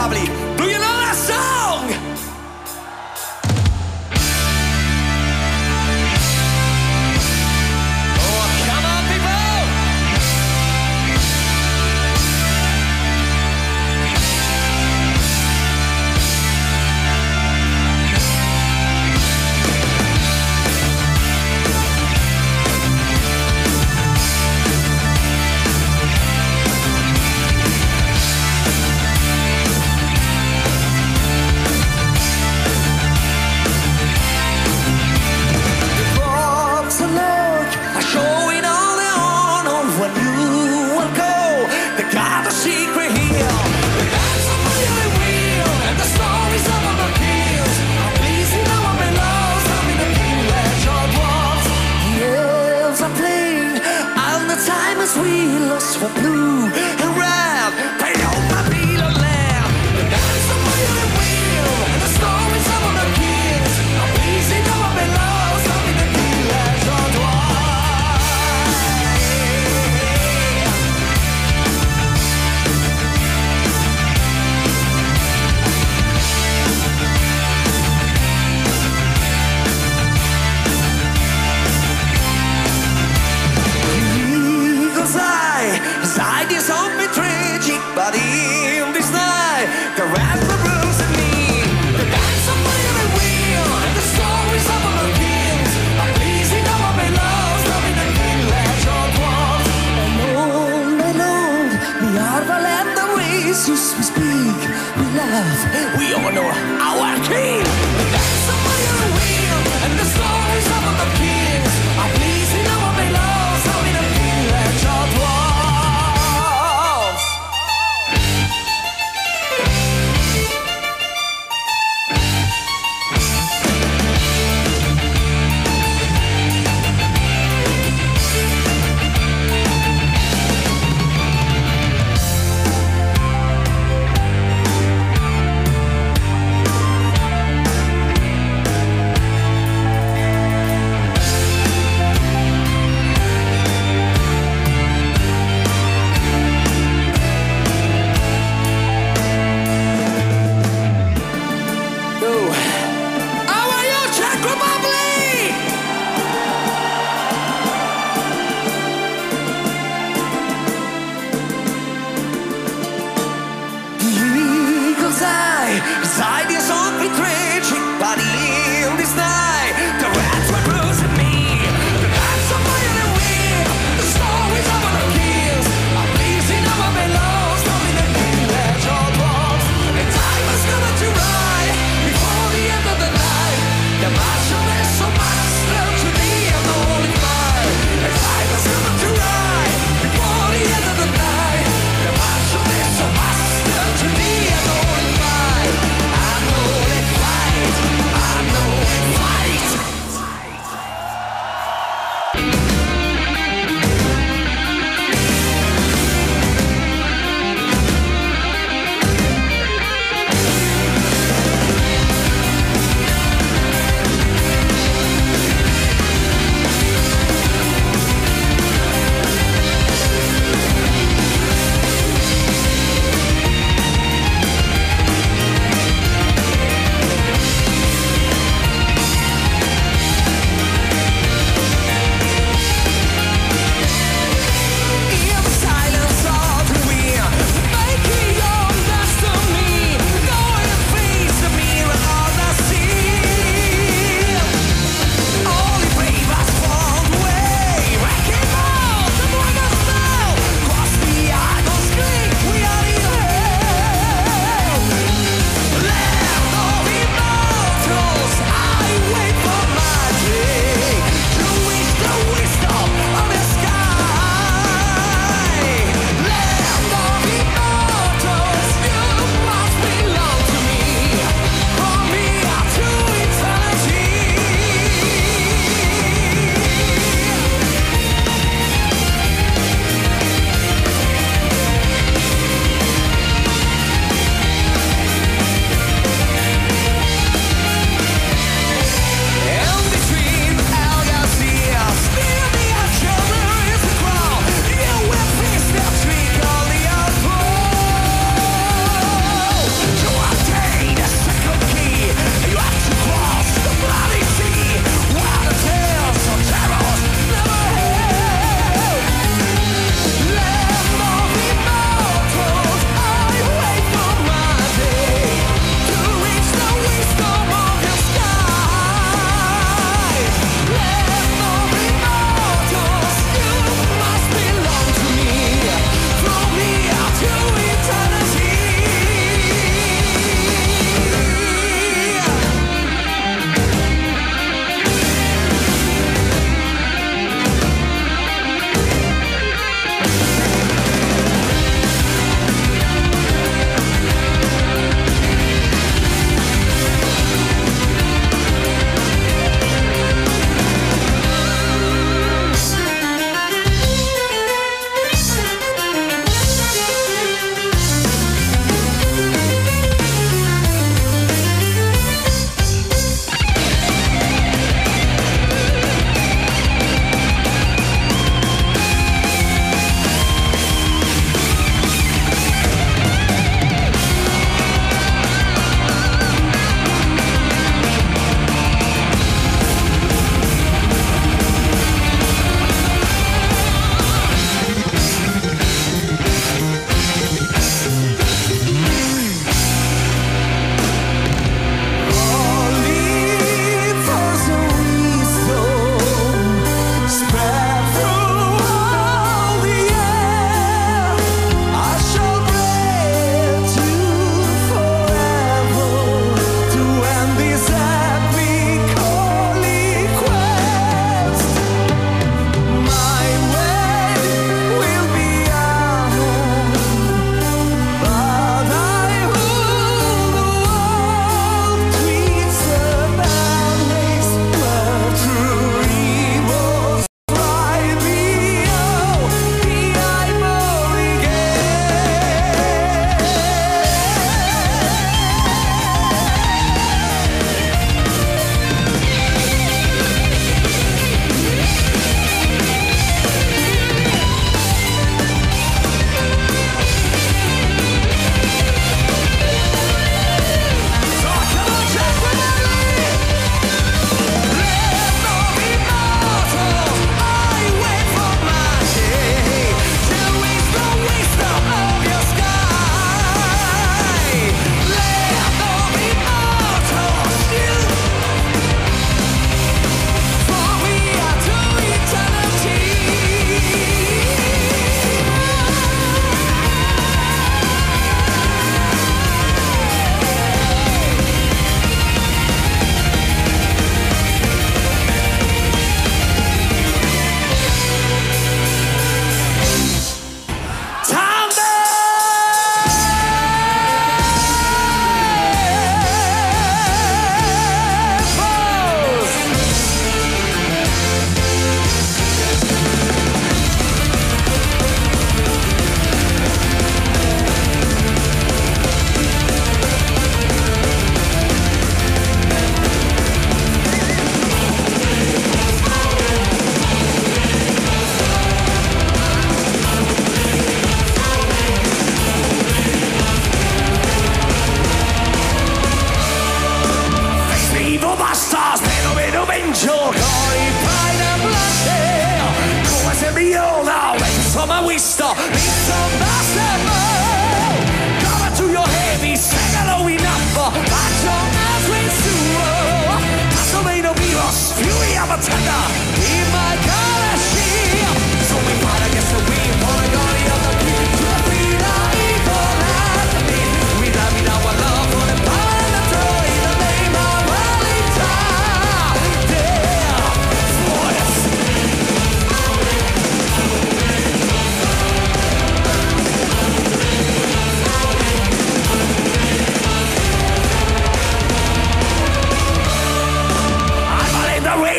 probably Jesus, we speak, we love, we honor our King. The way of the wheel and the stories of the King.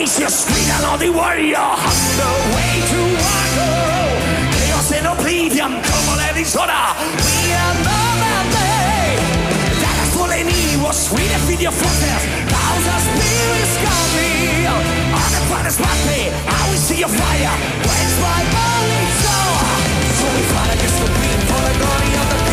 race, you scream a warrior. The way to rock. Chaos and oblivion, come on at each other. We are more than they. That is all they need was we defeat your forces. Thousands spirits. On the planet's pathway, I will see your fire. Where's my burning soul? So we fight against the wind for the glory of the